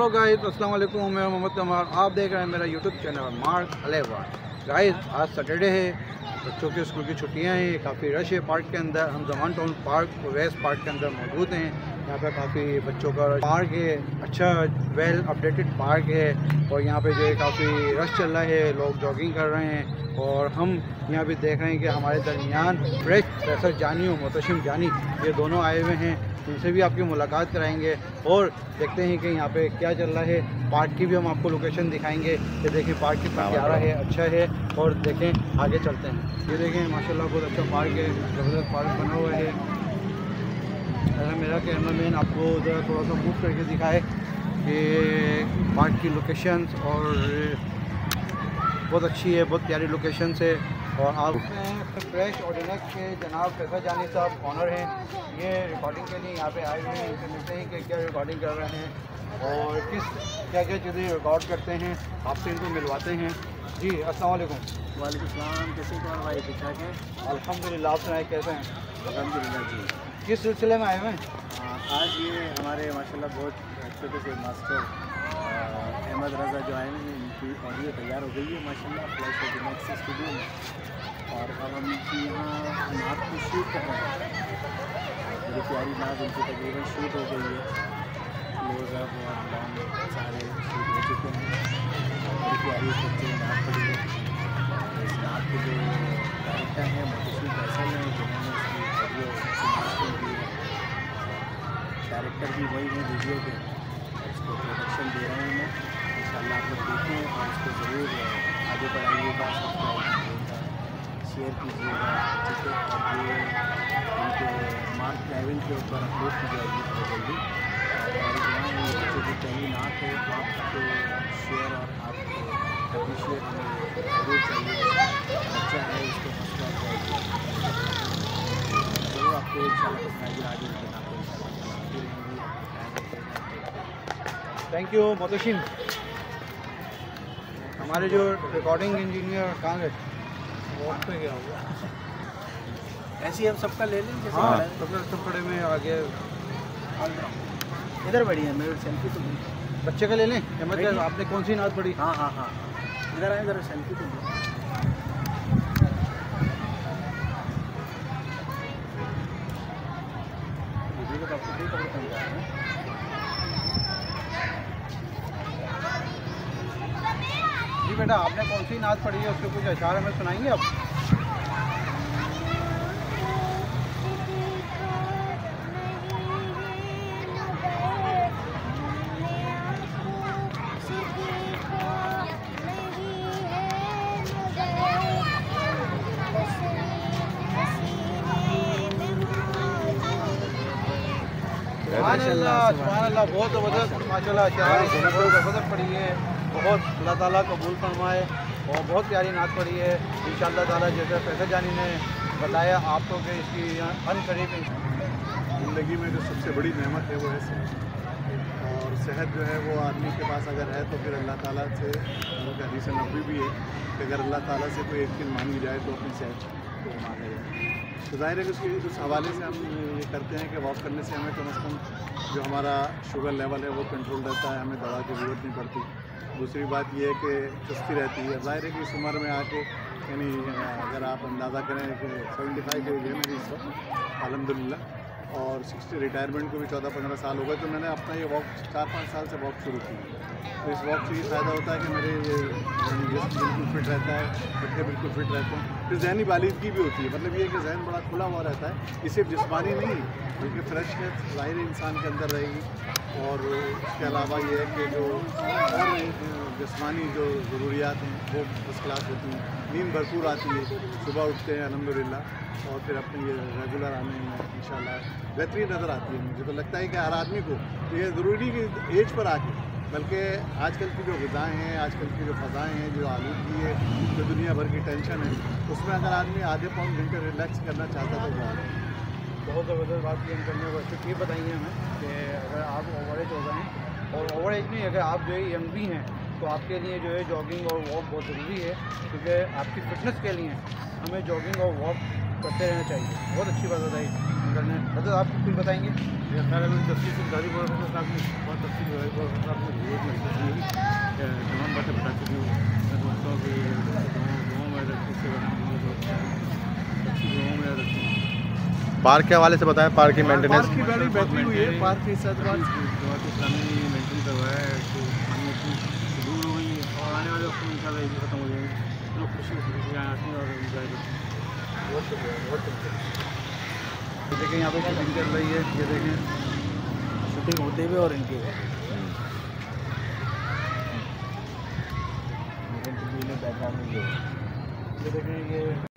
Hello guys अस्सलाम वालेकुम मैं मोहम्मद कमार आप देख रहे हैं मेरा यूट्यूब चैनल मार्क अलेवा गाइस आज सैटरडे है. बच्चों के स्कूल की छुट्टियाँ हैं. काफ़ी रश है पार्क के अंदर. हम Zaman town park west park के अंदर मौजूद हैं. यहाँ पे काफ़ी बच्चों का पार्क है. अच्छा वेल अपडेटेड पार्क है. और यहाँ पे जो है काफ़ी रश चल रहा है. लोग जॉगिंग कर रहे हैं. और हम यहाँ पे देख रहे हैं कि हमारे दरमियान फ्रेश प्रोफेसर जानी और मोतशिम जानी, ये दोनों आए हुए हैं. उनसे भी आपकी मुलाकात कराएँगे और देखते हैं कि यहाँ पे क्या चल रहा है। पार्क की भी हम आपको लोकेशन दिखाएँगे कि देखें पार्क कितना प्यारा है अच्छा है और देखें आगे चलते हैं। ये देखें माशाल्लाह बहुत अच्छा पार्क है ज़बरदस्त पार्क बना हुआ है। अगर मेरा कैमरा मैन आपको ज़रा थोड़ा सा मूव करके दिखाए कि पार्क की लोकेशंस और बहुत अच्छी है बहुत प्यारी लोकेशन है। और आप फ्रेश ऑर्डिनक के जनाब फैसल जानी साहब ऑनर हैं। ये रिकॉर्डिंग के लिए यहाँ पे आए हुए हैं। इनसे मिलते हैं कि क्या रिकॉर्डिंग कर रहे हैं और किस क्या क्या चीज़ें रिकॉर्ड करते हैं आपसे इनको मिलवाते हैं। जी अस्सलाम वालेकुम। वालेकुम कैसे कौन भाई? ठीक ठाक है? अल्हम्दुलिल्लाह आप सुनाए कैसे हैं? अलहमदिल्ला जी। किस सिलसिले में आए हुए हैं? हाँ, आज ये हमारे माशाल्लाह बहुत छोटे से मास्टर अहमद रज़ा जो आए हैं, इनकी ऑडियो तैयार हो गई है माशा फ्लैश ऑफ़ नेक्स्ट स्टूडियो में। और अब हम इनकी यहाँ नात को शूट कर रहे हैं। बड़ी प्यारी नात इनकी तकरीबन शूट हो गई है। क्लोज़अप और लॉन्ग सारे शूट हो चुके हैं। बड़ी प्यारी बच्चे नात पड़ी है। इस नात के जो डायरेक्टर हैं मोटिशन फैसल हैं, जिन्होंने इसकी ऑडियो की है। डायरेक्टर भी वही हैं वीडियो के। इसको प्रोडक्शन दे रहे हैं। इंशाल्लाह आप लोग देखें और इसको ज़रूर आगे बढ़ाइएगा सब्सक्राइब कीजिएगा शेयर कीजिएगा, ठीक है? और ये इनके मार्क ट्रैवल के ऊपर अपलोड की जाएगी बहुत जल्दी। और हमारी दुआ है ये बच्चों की नाक है तो आपको शेयर और आपको अप्रिशिएट हमें ज़रूर चाहिए। बच्चा है इसको सब्सक्राइब जाएगी ज़रूर आपको इन शाला आगे आती रहेंगी थैंक यू मोतशिम हमारे जो रिकॉर्डिंग इंजीनियर कहाँ गए वॉक पे गया होगा। ऐसे हम सबका ले लें जैसे हाँ कपड़े। सब सब खड़े में आगे इधर बढ़ी है मेरे सेल्फी तो बच्चे का ले लें? आपने कौन सी नाथ पढ़ी? हाँ हाँ हाँ। इधर आए इधर सेल्फी तो ली। वीडियो को तो आपको कोई खबर नहीं जा रहा है जी बेटा आपने कौन सी नाच पढ़ी है? उसके कुछ अशार हमें सुनाएँगे आप? अल्लाह अल्लाह बहुत ज़बरदस्त माशाल्लाह बहुत ज़बरदस्त पढ़ी है। बहुत अल्लाह ताला कबूल फरमाए और बहुत प्यारी नाच पड़ी है। इन ताला जैसे फैसल जानी ने बताया आपको कि इसकी अनकरीब ज़िंदगी में जो सबसे बड़ी नेमत है वो है सेहत। और सेहत जो है वो आदमी के पास अगर है तो फिर अल्लाह ताला से उनका हदीस नबी भी है कि अगर अल्लाह ताला से कोई एक चीज़ मांगी जाए तो अपनी सेहत। को तो ज़ाहिर है कि उसके उस हवाले से हम ये करते हैं कि वॉक करने से हमें कम अज़ कम जो हमारा शुगर लेवल है वो कंट्रोल रहता है, हमें दवा की ज़रूरत नहीं पड़ती। दूसरी बात यह है कि चुस्ती रहती है। ज़ाहिर है कि इस उम्र में आके यानी, अगर आप अंदाज़ा करें कि सेवेंटी फाइव एज है मेरी इस वक्त अलहमदिल्ला और सिक्सटी रिटायरमेंट को भी चौदह पंद्रह साल हो गए तो मैंने अपना ये वॉक चार पाँच साल से वॉक शुरू की। तो इस वॉक से ये फ़ायदा होता है कि मेरे ये बिल्कुल फिट रहता है पट्टे बिल्कुल फिट रहते हैं। फिर जहनी बालिदगी भी होती है मतलब ये कि जहन बड़ा खुला हुआ रहता है ये सिर्फ़ जिसमानी नहीं, बल्कि फ्रेशनेस ज़ाहिर इंसान के अंदर रहेगी। और इसके अलावा ये है कि जो और जिस्मानी जो ज़रूरियात हैं, वो फ़र्स्ट क्लास होती हैं। नींद भरपूर आती है। सुबह उठते हैं अलहमदिल्ला और फिर अपने ये रेगुलर आने में इंशाल्लाह बेहतरीन नज़र आती है मुझे। तो लगता है कि हर आदमी को ये ज़रूरी कि एज पर आके, बल्कि आजकल की जो गज़ाएँ हैं, आजकल की जो फ़ज़ाएँ हैं, जो आलूदगी है जो दुनिया भर की टेंशन है, उसमें अगर आदमी आधे पौन घंटे रिलैक्स करना चाहता तो बहुत ज़बरदस्त बात की करने को तो ये बताइए हमें कि अगर आप ओवर एज हो हैं और ओवर एज नहीं, अगर आप जो है यंग भी हैं तो आपके लिए जो है जॉगिंग और वॉक बहुत ज़रूरी है, क्योंकि आपकी फ़िटनेस के लिए हमें जॉगिंग और वॉक करते रहना चाहिए। बहुत अच्छी बात बताई अंकल ने हज़रत आप कुछ बताएँगे? ये सारा कुछ से गाड़ी बोल रहे थे आपने बहुत तफसील गाड़ी बोल महसूस नहीं तमाम बातें बता चुकी हूँ। मैं कि गाँव गाँव में रखने से अच्छी गाँव में रखती पार्क के हवाले से बताएँ पार्क की मेंटेनेंस पार्क की बड़ी बेहतरी हुई है पार्क के साथ बात मेंटेन करवाया है दूर हो गई है और आने वाले वक्त में इंशाल्लाह ये खत्म हो जाएँगे। लोग खुशी खुशी आते हैं और इंजॉय करते हैं। बहुत शुक्रिया बहुत शुक्रिया देखें यहाँ पे शूटिंग चल रही है ये देखें। शूटिंग होते हुए और इनके। बैकग्राउंड ये ये देखें ये